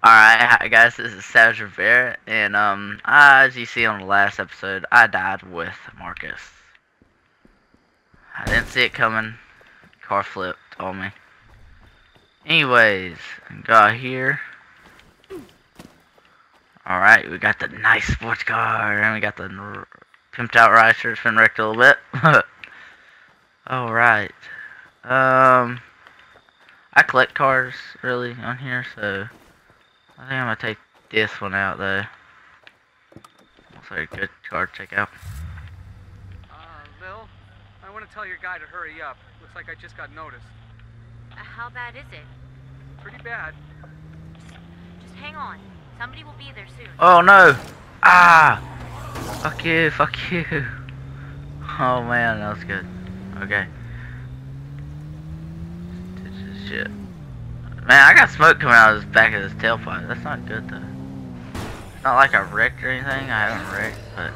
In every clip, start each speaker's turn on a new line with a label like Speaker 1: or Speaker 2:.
Speaker 1: Alright, hi guys, this is Savage Rivera, and um, as you see on the last episode, I died with Marcus. I didn't see it coming. Car flipped on me. Anyways, got here. Alright, we got the nice sports car, and we got the pimped out rider. It's been wrecked a little bit. Alright. Um, I collect cars, really, on here, so... I think I'm gonna take this one out though. Also a good card check out.
Speaker 2: Uh, Lil, I want to tell your guy to hurry up. Looks like I just got noticed.
Speaker 3: Uh, how bad is it?
Speaker 2: Pretty bad.
Speaker 3: Just, just hang on. Somebody will be there soon.
Speaker 1: Oh no! Ah! Fuck you, fuck you. Oh man, that was good. Okay. This is shit. Man, I got smoke coming out of the back of this tailpipe. That's not good, though. It's not like I wrecked or anything. I haven't wrecked, but...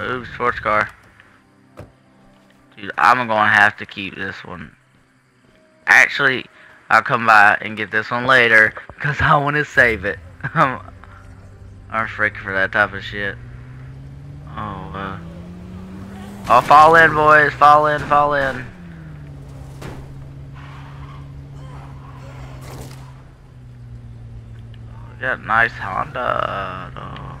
Speaker 1: Ooh, sports car. Dude, I'm gonna have to keep this one Actually, I'll come by and get this one later because I want to save it. I'm, I'm for that type of shit. Oh, uh. Oh, fall in, boys. Fall in, fall in. Got nice Honda.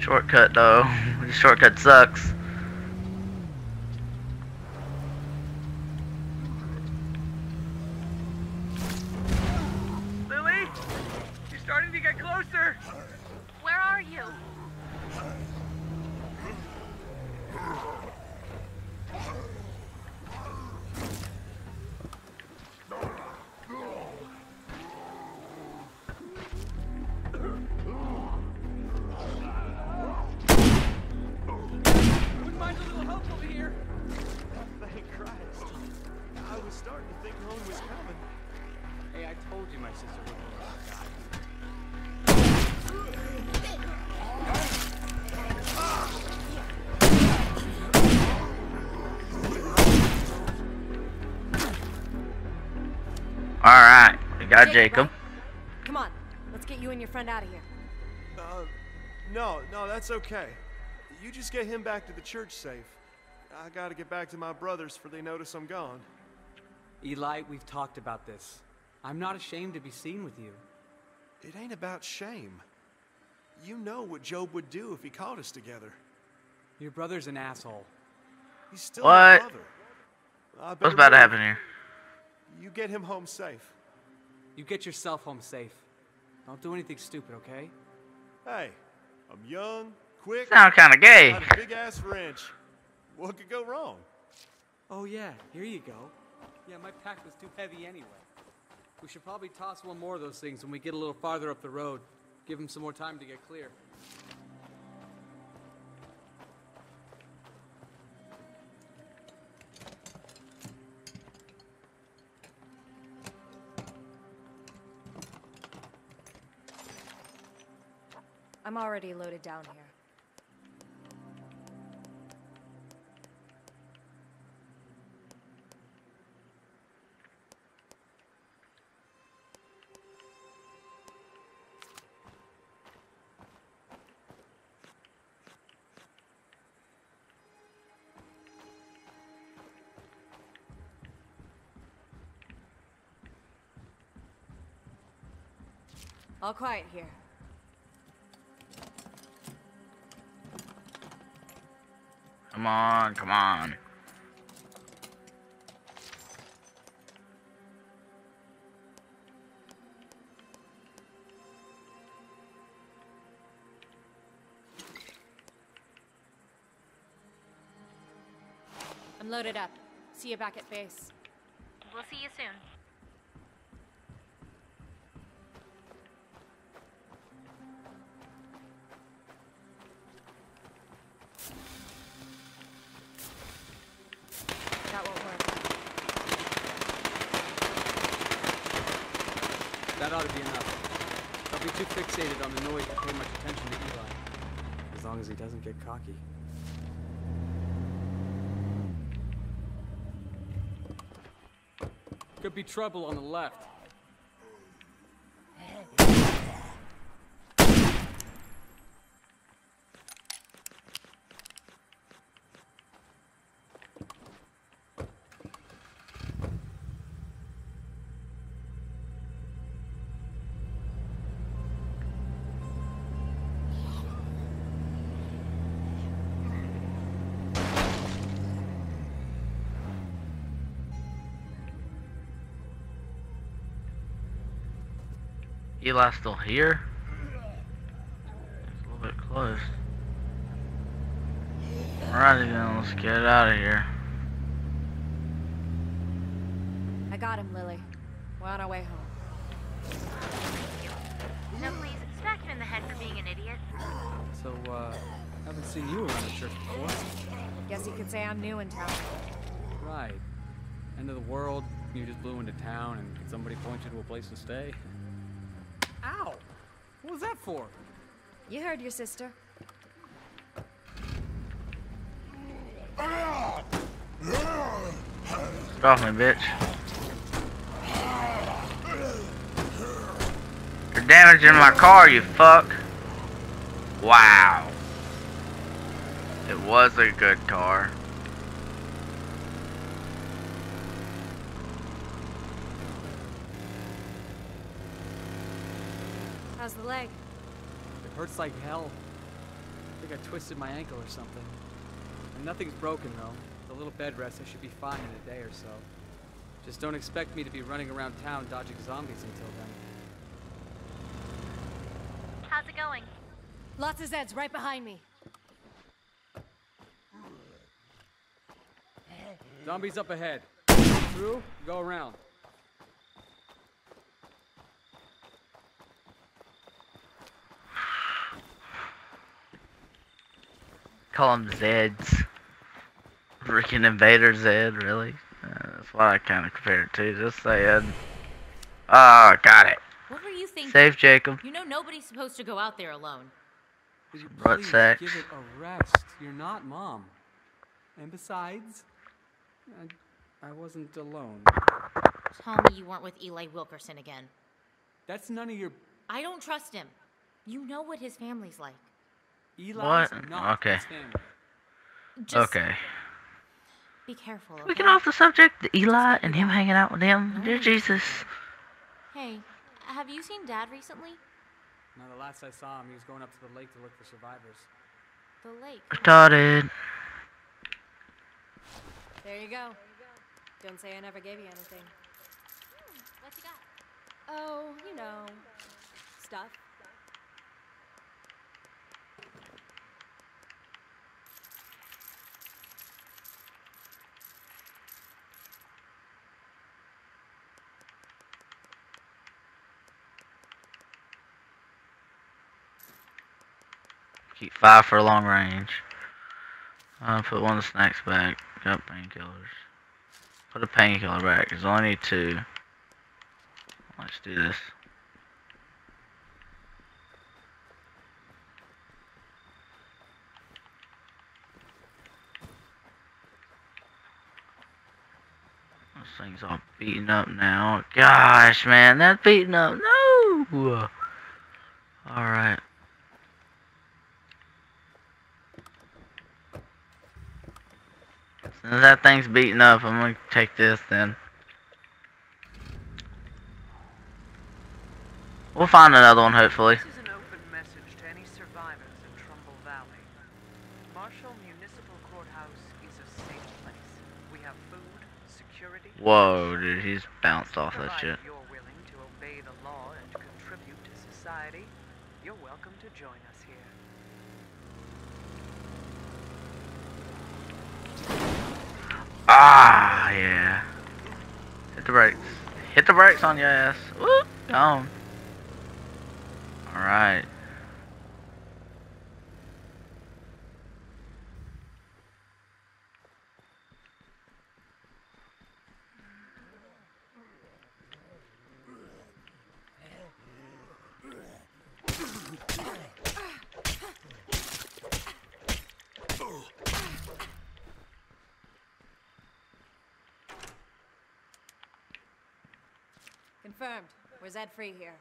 Speaker 1: Shortcut though. Shortcut sucks. Alright, we got
Speaker 4: Jake,
Speaker 1: Jacob.
Speaker 4: right? Come on, let's get you and your friend out of here.
Speaker 5: Uh, no, no, that's okay. You just get him back to the church safe. I gotta get back to my brothers for they notice I'm gone.
Speaker 6: Eli, we've talked about this. I'm not ashamed to be seen with you.
Speaker 5: It ain't about shame. You know what Job would do if he caught us together.
Speaker 6: Your brother's an asshole.
Speaker 5: He's still my
Speaker 1: What?
Speaker 5: brother. I
Speaker 1: What's about to happen here?
Speaker 5: You get him home safe.
Speaker 6: You get yourself home safe. Don't do anything stupid, okay?
Speaker 5: Hey, I'm young, quick,
Speaker 1: Sound kind of gay.
Speaker 5: got a big ass wrench. What could go wrong?
Speaker 6: Oh yeah, here you go. Yeah, my pack was too heavy anyway. We should probably toss one more of those things when we get a little farther up the road. Give him some more time to get clear.
Speaker 4: I'm already loaded down here. All quiet here.
Speaker 1: Come on, come on.
Speaker 4: I'm loaded up. See you back at base.
Speaker 3: We'll see you soon.
Speaker 4: That
Speaker 6: ought to be enough. Don't be too fixated on the noise to pay much attention to Eli. As long as he doesn't get cocky. Could be trouble on the left.
Speaker 1: Eli still here? It's a little bit close. Alrighty then, let's get out of here.
Speaker 4: I got him, Lily. We're on our way home.
Speaker 3: No, please, smack him in the head for being an idiot.
Speaker 6: So, uh, haven't seen you around the church before.
Speaker 4: Guess you could say I'm new in town.
Speaker 6: Right. End of the world, you just blew into town, and somebody point you to a place to stay? Ow! What was that for?
Speaker 4: You heard your sister.
Speaker 1: Get off me, bitch. You're damaging my car, you fuck. Wow. It was a good car.
Speaker 4: How's the leg?
Speaker 6: It hurts like hell. I think I twisted my ankle or something. And nothing's broken, though. With a little bed rest, I should be fine in a day or so. Just don't expect me to be running around town dodging zombies until then.
Speaker 3: How's it going?
Speaker 4: Lots of Zeds right behind me.
Speaker 6: Zombies up ahead. Through, go around.
Speaker 1: Call them Zeds. Freaking Invader Zed, really? Uh, that's what I kind of compare it to. Just saying. Oh, got it.
Speaker 3: What were you thinking?
Speaker 1: Save Jacob.
Speaker 3: You know nobody's supposed to go out there alone.
Speaker 6: Will you
Speaker 1: Butt
Speaker 6: please
Speaker 1: sex.
Speaker 6: give it a rest? You're not mom. And besides, I, I wasn't alone.
Speaker 3: Tell me you weren't with Eli Wilkerson again.
Speaker 6: That's none of your.
Speaker 3: I don't trust him. You know what his family's like.
Speaker 6: Eli's
Speaker 1: What?
Speaker 6: not
Speaker 1: Okay.
Speaker 6: his family.
Speaker 3: Just
Speaker 1: Okay.
Speaker 3: be careful.
Speaker 1: Can we
Speaker 3: okay?
Speaker 1: get off the subject? Eli and him hanging out with him? Dear Jesus.
Speaker 3: Hey, have you seen Dad recently?
Speaker 6: No, the last I saw him, he was going up to the lake to look for survivors.
Speaker 3: The lake.
Speaker 1: Retarded.
Speaker 4: There you go. Don't say I never gave you anything.
Speaker 3: Hmm, what you got?
Speaker 4: Oh, you know, stuff.
Speaker 1: Keep five for long range. Uh, put one of the snacks back. Got painkillers. Put a painkiller back. There's only need two. Let's do this. This thing's all beaten up now. Gosh, man, that's beaten up. No! Alright. That thing's beaten up, I'm gonna take this then. We'll find another one, hopefully.
Speaker 7: This is an open message to any survivors in Trumbull Valley. Marshall Municipal Courthouse is a safe place. We have food, security.
Speaker 1: Whoa, dude, he's bounced off that shit.
Speaker 7: Ah, yeah. Hit the
Speaker 1: brakes. Hit the brakes on your ass. Whoop, gone. Alright.
Speaker 4: Confirmed. We're Zed free here.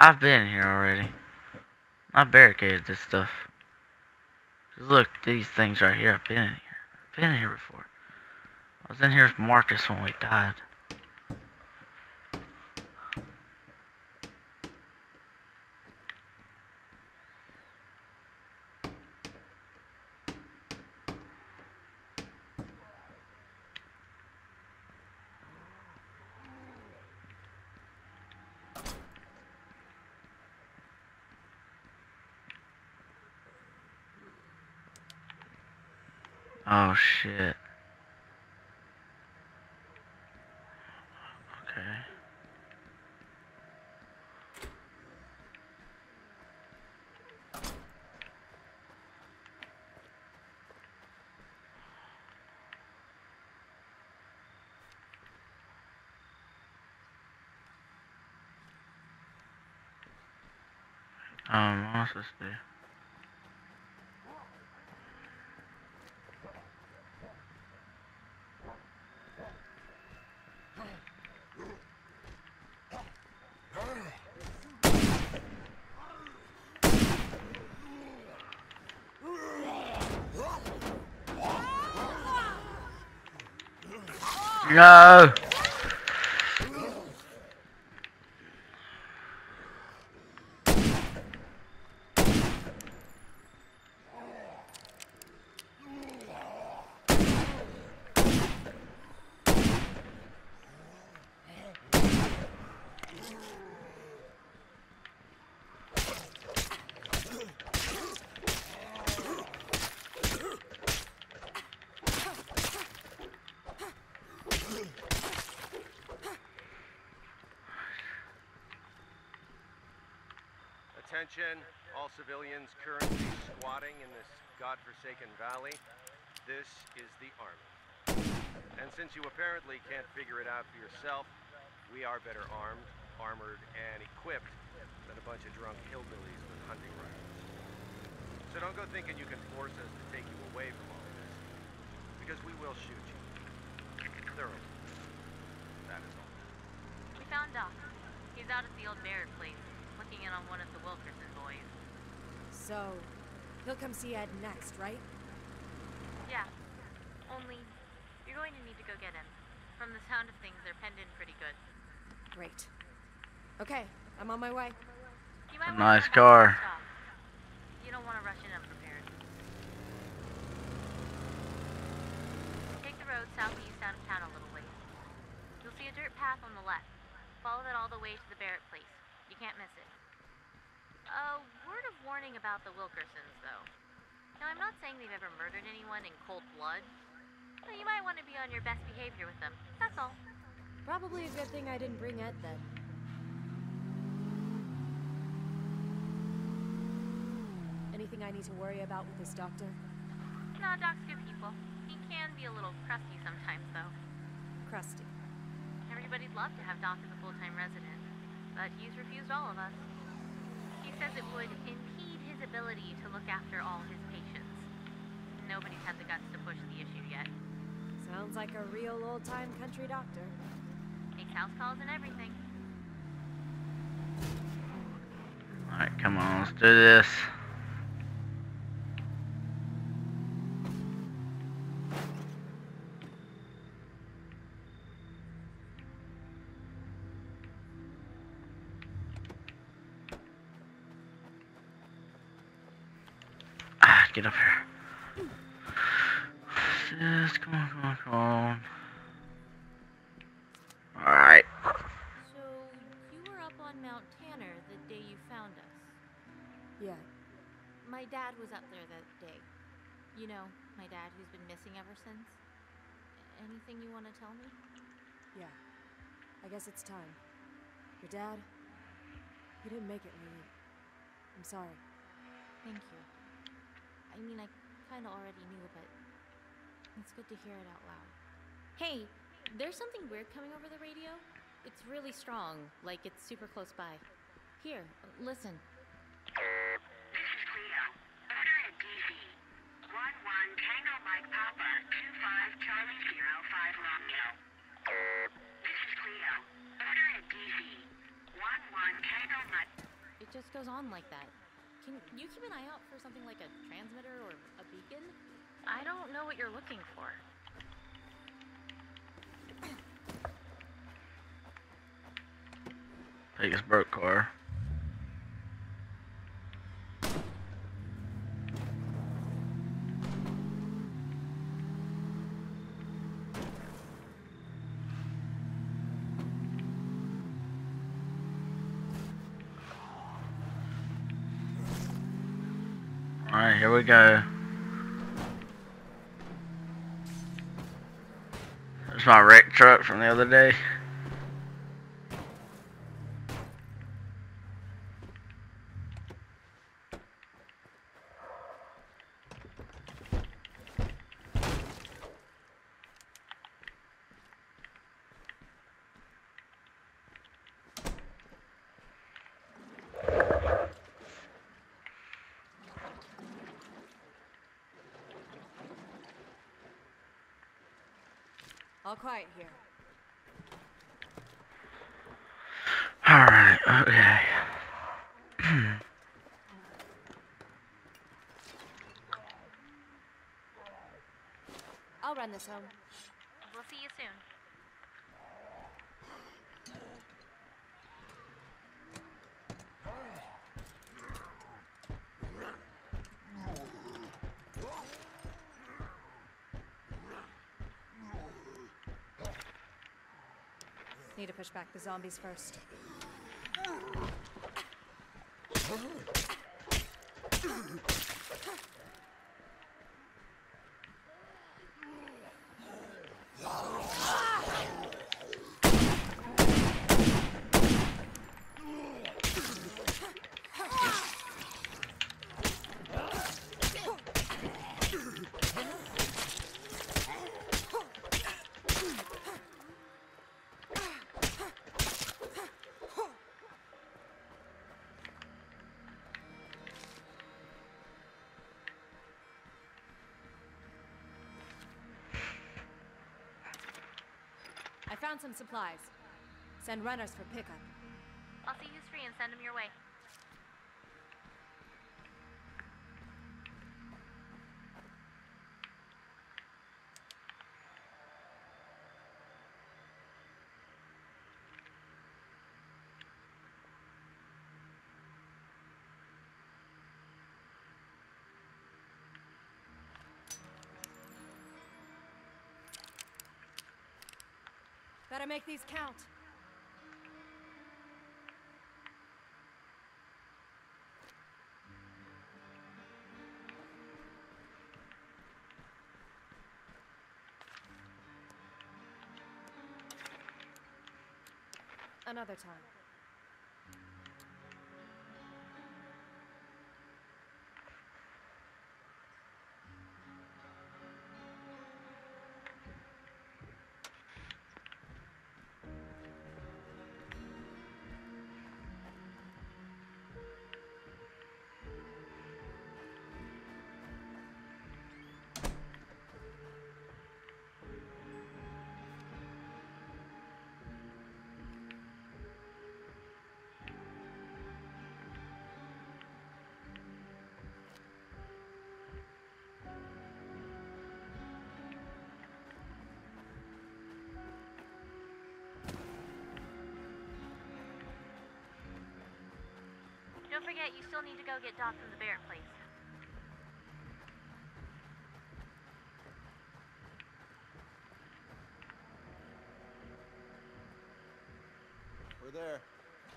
Speaker 1: I've been here already. I barricaded this stuff. Look, these things right here. I've been in here. I've been in here before. I was in here with Marcus when we died. Oh shit. Okay. Um, what's this do? No.
Speaker 8: Attention, all civilians currently squatting in this godforsaken valley. This is the Army. And since you apparently can't figure it out for yourself, we are better armed, armored, and equipped than a bunch of drunk hillbillies with hunting rifles. So don't go thinking you can force us to take you away from all of this. Because we will shoot you. Thoroughly. That is all.
Speaker 3: We found Doc. He's out at the old Barrett place, looking in on one of the Wilkerson boys.
Speaker 4: So, he'll come see Ed next, right?
Speaker 3: Yeah. Only, you're going to need to go get him. From the sound of things, they're penned in pretty good.
Speaker 4: Great. Okay, I'm on my way.
Speaker 3: You might
Speaker 1: Nice
Speaker 3: wanna
Speaker 1: car.
Speaker 3: home first off. You don't want to rush in unprepared. Take the road southeast out of town a little ways. You'll see a dirt path on the left. Follow that all the way to the Barrett place. You can't miss it. A word of warning about the Wilkersons, though. Now, I'm not saying they've ever murdered anyone in cold blood, but you might want to be on your best behavior with them. That's all.
Speaker 4: Probably a good thing I didn't bring Ed then. Anything I need to worry about with this doctor?
Speaker 3: No, Doc's good people. He can be a little crusty sometimes, though.
Speaker 4: Crusty.
Speaker 3: Everybody'd love to have Doc as a full-time resident, but he's refused all of us. He says it would impede his ability to look after all his patients. Nobody's had the guts to push the issue yet.
Speaker 4: Sounds like a real old-time country doctor.
Speaker 3: Makes house calls and everything.
Speaker 1: Alright, come on, let's do this. get up here. Sis, come on, come on, come on. Alright.
Speaker 3: So, you were up on Mount Tanner the day you found us?
Speaker 4: Yeah.
Speaker 3: My dad was up there that day. You know, my dad who's been missing ever since. Anything you want to tell me?
Speaker 4: Yeah. I guess it's time. Your dad, he didn't make it, Lily. I'm sorry.
Speaker 3: Thank you. I mean, I kind of already knew, but it's good to hear it out loud. Hey, there's something weird coming over the radio. It's really strong, like it's super close by. Here, listen.
Speaker 9: This is Cleo. Order at DC. 1 1 Tango Mike Papa, 2-5 Charlie Zero 5 Romeo. This is Cleo. Order at DC. 1 1 Tango Mike.
Speaker 3: It just goes on like that. Can you keep an eye out for something like a transmitter or a beacon? I don't know what you're looking for.
Speaker 1: Biggest broke car. Alright, here we go. There's my wreck truck from the other day.
Speaker 4: Quiet here.
Speaker 1: Alright, okay.
Speaker 4: I'll run this home.
Speaker 3: We'll see you soon.
Speaker 4: Need to push back the zombies first. Found some supplies. Send runners for pickup.
Speaker 3: I'll see who's free and send them your way.
Speaker 4: Better make these count. Another time.
Speaker 3: Don't forget, you still need to go get Doc from the Barrett place.
Speaker 10: We're there.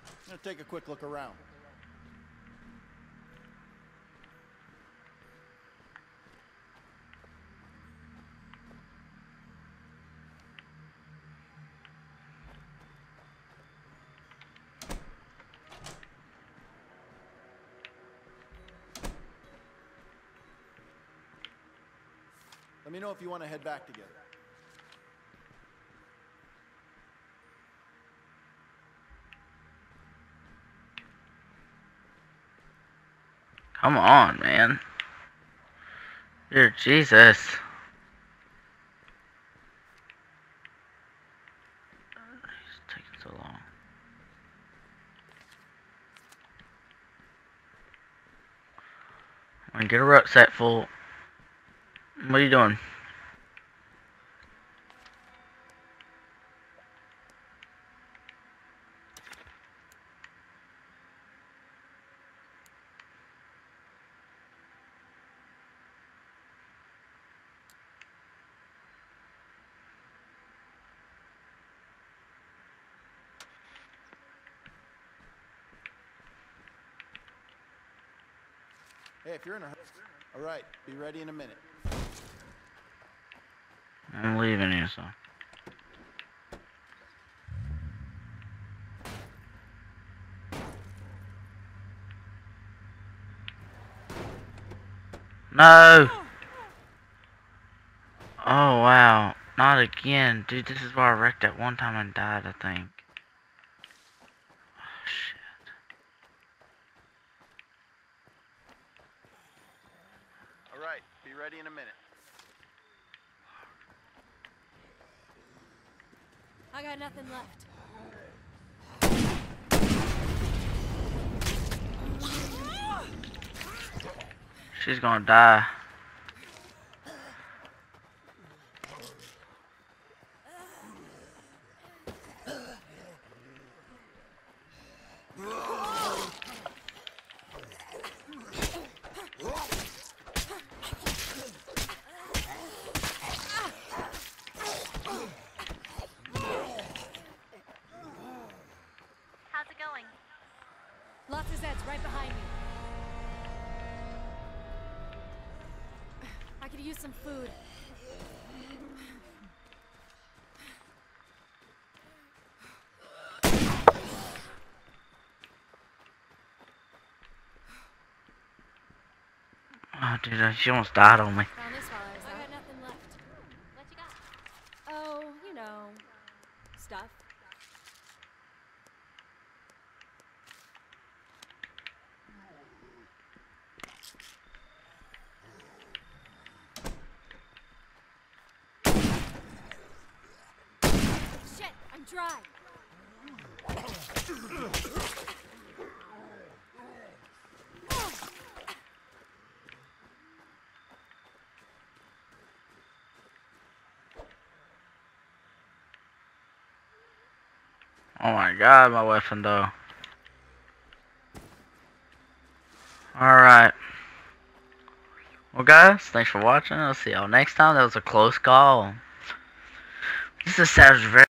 Speaker 10: I'm gonna take a quick look around. If you want to head back together.
Speaker 1: Come on, man. Dear Jesus. Get a rucksack full. What are you doing?
Speaker 10: You're in a hurry. All right, be ready in a minute.
Speaker 1: I'm leaving you, so. No! Oh, wow. Not again. Dude, this is where I wrecked that one time and died, I think. Oh, shit.
Speaker 10: All right, be ready in a minute.
Speaker 4: I got nothing left.
Speaker 1: Gonna die.
Speaker 4: Some food.
Speaker 1: Oh, dude, uh, she almost died on me.
Speaker 4: Found this while I was I got nothing left.
Speaker 3: What you got?
Speaker 4: Oh, you know, stuff. Dry.
Speaker 1: Oh my god, my weapon though. Alright. Well guys, thanks for watching. I'll see y'all next time. That was a close call. This is Savage